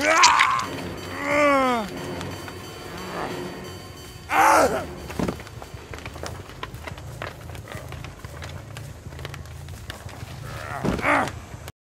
Ah! ah. ah.